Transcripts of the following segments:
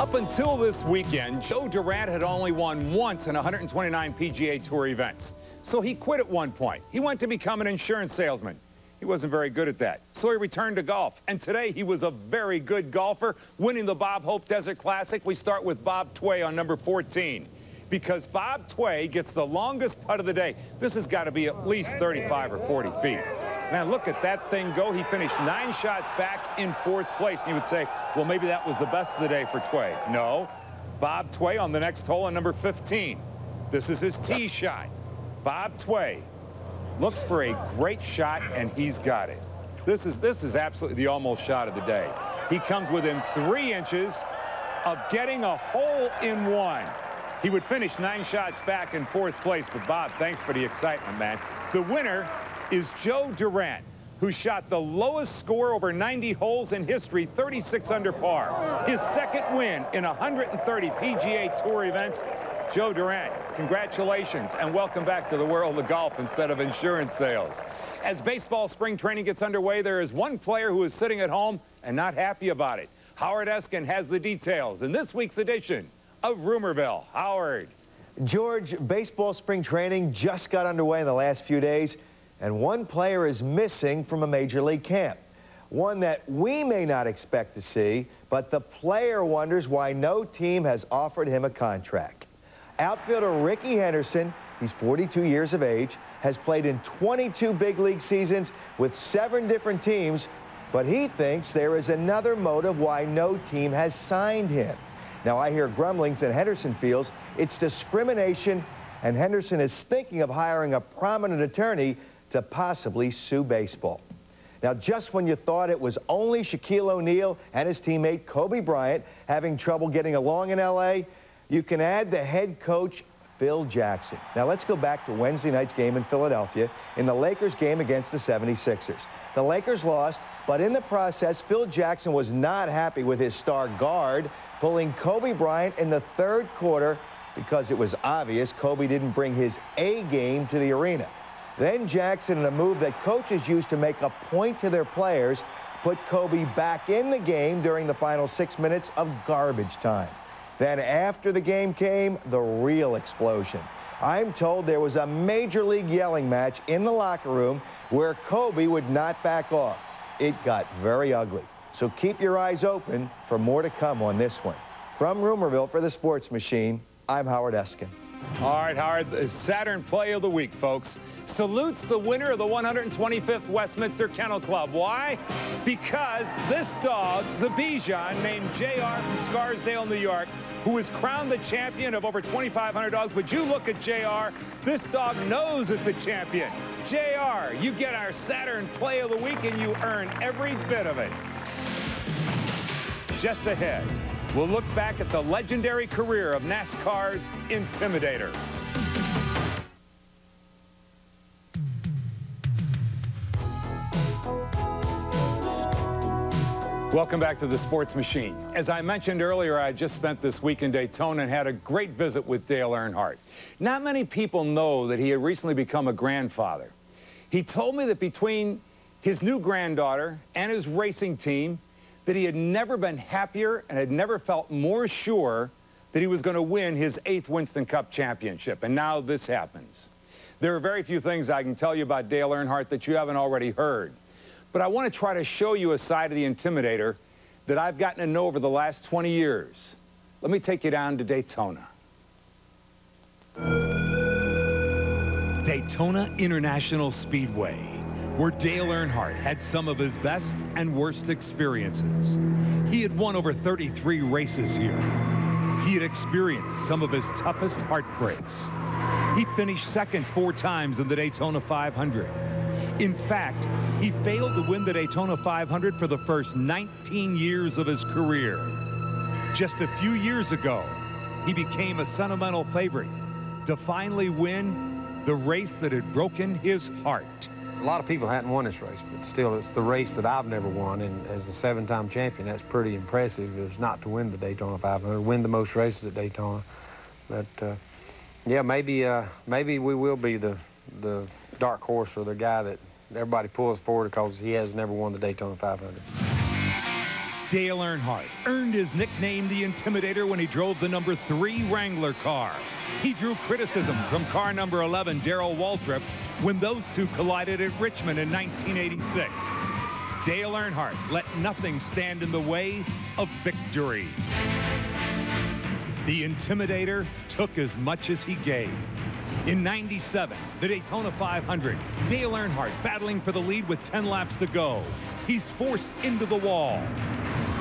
Up until this weekend, Joe Durant had only won once in 129 PGA Tour events. So he quit at one point. He went to become an insurance salesman. He wasn't very good at that. So he returned to golf. And today he was a very good golfer, winning the Bob Hope Desert Classic. We start with Bob Tway on number 14. Because Bob Tway gets the longest putt of the day. This has got to be at least 35 or 40 feet. Man, look at that thing go. He finished nine shots back in fourth place. And you would say, well, maybe that was the best of the day for Tway. No. Bob Tway on the next hole on number 15. This is his tee shot. Bob Tway looks for a great shot, and he's got it. This is, this is absolutely the almost shot of the day. He comes within three inches of getting a hole in one. He would finish nine shots back in fourth place, but Bob, thanks for the excitement, man. The winner is Joe Durant, who shot the lowest score over 90 holes in history, 36 under par. His second win in 130 PGA Tour events. Joe Durant, congratulations and welcome back to the world of golf instead of insurance sales. As baseball spring training gets underway, there is one player who is sitting at home and not happy about it. Howard Eskin has the details in this week's edition of Rumorville. Howard. George, baseball spring training just got underway in the last few days and one player is missing from a major league camp. One that we may not expect to see, but the player wonders why no team has offered him a contract. Outfielder Rickey Henderson, he's 42 years of age, has played in 22 big league seasons with seven different teams, but he thinks there is another motive why no team has signed him. Now, I hear grumblings that Henderson feels it's discrimination, and Henderson is thinking of hiring a prominent attorney to possibly sue baseball. Now, just when you thought it was only Shaquille O'Neal and his teammate Kobe Bryant having trouble getting along in L.A., you can add the head coach, Phil Jackson. Now, let's go back to Wednesday night's game in Philadelphia in the Lakers game against the 76ers. The Lakers lost, but in the process, Phil Jackson was not happy with his star guard pulling Kobe Bryant in the third quarter because it was obvious Kobe didn't bring his A game to the arena. Then Jackson, in a move that coaches use to make a point to their players, put Kobe back in the game during the final six minutes of garbage time. Then after the game came the real explosion. I'm told there was a major league yelling match in the locker room where Kobe would not back off. It got very ugly. So keep your eyes open for more to come on this one. From Rumorville for the Sports Machine, I'm Howard Eskin. All right, Howard, Saturn Play of the Week, folks. Salutes the winner of the 125th Westminster Kennel Club. Why? Because this dog, the Bichon, named JR from Scarsdale, New York, who was crowned the champion of over 2,500 dogs. Would you look at JR? This dog knows it's a champion. JR, you get our Saturn Play of the Week, and you earn every bit of it. Just ahead. We'll look back at the legendary career of NASCAR's Intimidator. Welcome back to the Sports Machine. As I mentioned earlier, I just spent this week in Daytona and had a great visit with Dale Earnhardt. Not many people know that he had recently become a grandfather. He told me that between his new granddaughter and his racing team, that he had never been happier and had never felt more sure that he was going to win his eighth Winston Cup championship. And now this happens. There are very few things I can tell you about Dale Earnhardt that you haven't already heard. But I want to try to show you a side of the Intimidator that I've gotten to know over the last 20 years. Let me take you down to Daytona. Daytona International Speedway where Dale Earnhardt had some of his best and worst experiences. He had won over 33 races here. He had experienced some of his toughest heartbreaks. He finished second four times in the Daytona 500. In fact, he failed to win the Daytona 500 for the first 19 years of his career. Just a few years ago, he became a sentimental favorite to finally win the race that had broken his heart a lot of people hadn't won this race, but still, it's the race that I've never won. And as a seven-time champion, that's pretty impressive. Is not to win the Daytona 500, win the most races at Daytona. But uh, yeah, maybe uh, maybe we will be the the dark horse or the guy that everybody pulls forward because he has never won the Daytona 500. Dale Earnhardt earned his nickname the Intimidator when he drove the number three Wrangler car. He drew criticism from car number 11, Darrell Waltrip, when those two collided at Richmond in 1986. Dale Earnhardt let nothing stand in the way of victory. The Intimidator took as much as he gave. In 97, the Daytona 500, Dale Earnhardt battling for the lead with 10 laps to go. He's forced into the wall.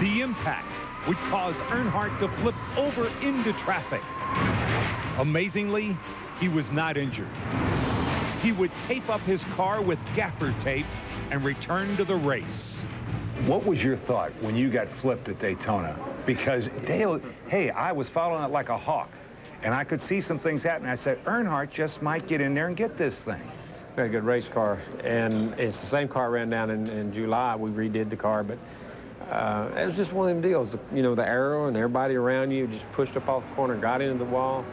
The impact would cause Earnhardt to flip over into traffic. Amazingly, he was not injured. He would tape up his car with gaffer tape and return to the race. What was your thought when you got flipped at Daytona? Because Dale, hey, I was following it like a hawk, and I could see some things happening. I said, Earnhardt just might get in there and get this thing. Very good race car, and it's the same car ran down in, in July. We redid the car, but uh, it was just one of them deals. You know, the arrow and everybody around you just pushed up off the corner, got into the wall,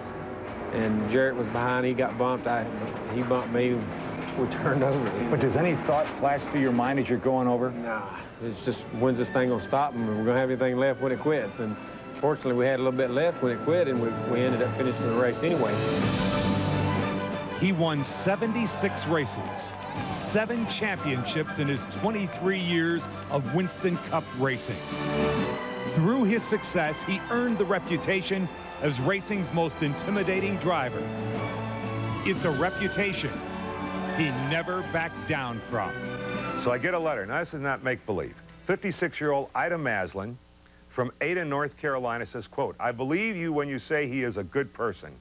and Jarrett was behind. He got bumped. I, he bumped me. We turned over. But does any thought flash through your mind as you're going over? Nah, it's just when's this thing gonna stop and we're gonna have anything left when it quits. And fortunately, we had a little bit left when it quit, and we, we ended up finishing the race anyway. He won 76 races, seven championships in his 23 years of Winston Cup racing. Through his success, he earned the reputation as racing's most intimidating driver. It's a reputation he never backed down from. So I get a letter. Now, this is not make-believe. 56-year-old Ida Maslin from Ada, North Carolina says, quote, I believe you when you say he is a good person,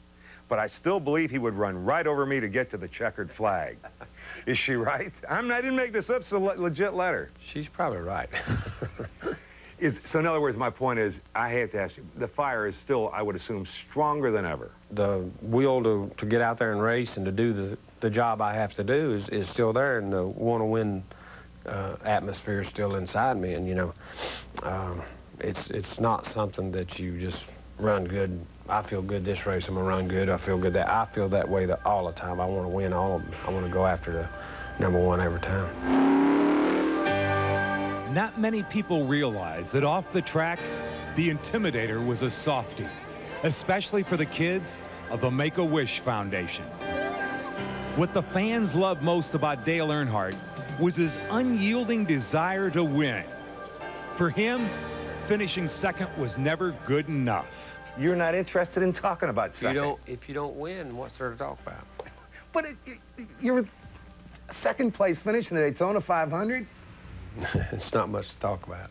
but I still believe he would run right over me to get to the checkered flag. is she right? I'm, I didn't make this up. It's a le legit letter. She's probably right. is, so in other words, my point is, I have to ask you, the fire is still, I would assume, stronger than ever. The will to, to get out there and race and to do the, the job I have to do is, is still there, and the want-to-win uh, atmosphere is still inside me. And, you know, um, it's, it's not something that you just run good. I feel good this race, I'm going to run good. I feel good that. I feel that way the, all the time. I want to win all of them. I want to go after the number one every time. Not many people realize that off the track, the Intimidator was a softie, especially for the kids of the Make-A-Wish Foundation. What the fans loved most about Dale Earnhardt was his unyielding desire to win. For him, finishing second was never good enough. You're not interested in talking about second. You don't, if you don't win, what's there to talk about? But it, it, you're second place finish in the Daytona 500? it's not much to talk about.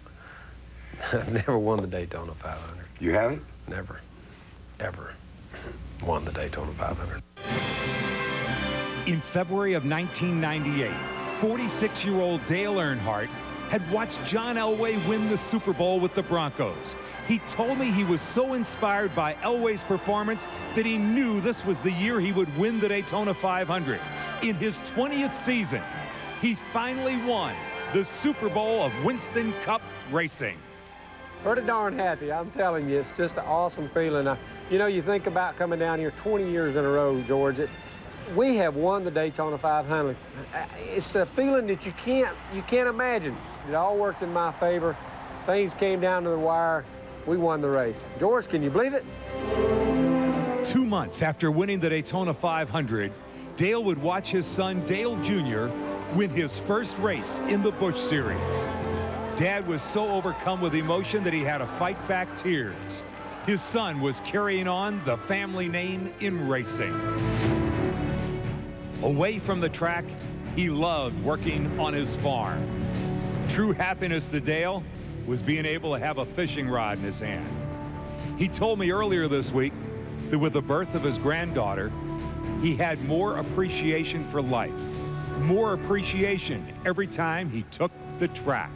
I've never won the Daytona 500. You haven't? Never, ever won the Daytona 500. In February of 1998, 46-year-old Dale Earnhardt had watched John Elway win the Super Bowl with the Broncos. He told me he was so inspired by Elway's performance that he knew this was the year he would win the Daytona 500. In his 20th season, he finally won the Super Bowl of Winston Cup Racing. Pretty darn happy, I'm telling you. It's just an awesome feeling. Uh, you know, you think about coming down here 20 years in a row, George. It's, we have won the Daytona 500. It's a feeling that you can't you can't imagine. It all worked in my favor. Things came down to the wire. We won the race. George, can you believe it? Two months after winning the Daytona 500, Dale would watch his son, Dale Jr., win his first race in the Busch Series. Dad was so overcome with emotion that he had to fight back tears. His son was carrying on the family name in racing. Away from the track, he loved working on his farm. True happiness to Dale was being able to have a fishing rod in his hand. He told me earlier this week that with the birth of his granddaughter, he had more appreciation for life, more appreciation every time he took the track.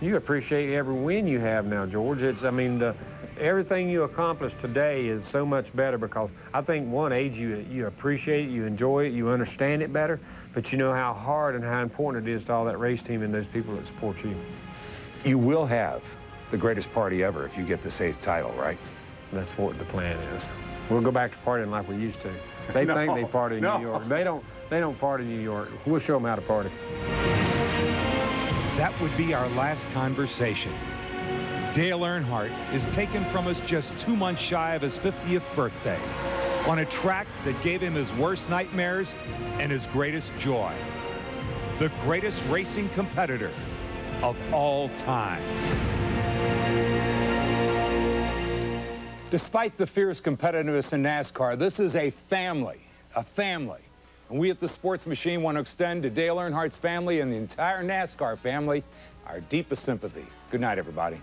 You appreciate every win you have now, George. It's, I mean, the, everything you accomplish today is so much better because I think one age you you appreciate it, you enjoy it, you understand it better, but you know how hard and how important it is to all that race team and those people that support you. You will have the greatest party ever if you get this eighth title, right? That's what the plan is. We'll go back to partying like we used to. They No, think they party in no. New York. They don't. They don't party in New York. We'll show them how to party. That would be our last conversation. Dale Earnhardt is taken from us just two months shy of his 50th birthday on a track that gave him his worst nightmares and his greatest joy. The greatest racing competitor of all time. Despite the fierce competitiveness in NASCAR, this is a family, a family. And we at the Sports Machine want to extend to Dale Earnhardt's family and the entire NASCAR family our deepest sympathy. Good night, everybody.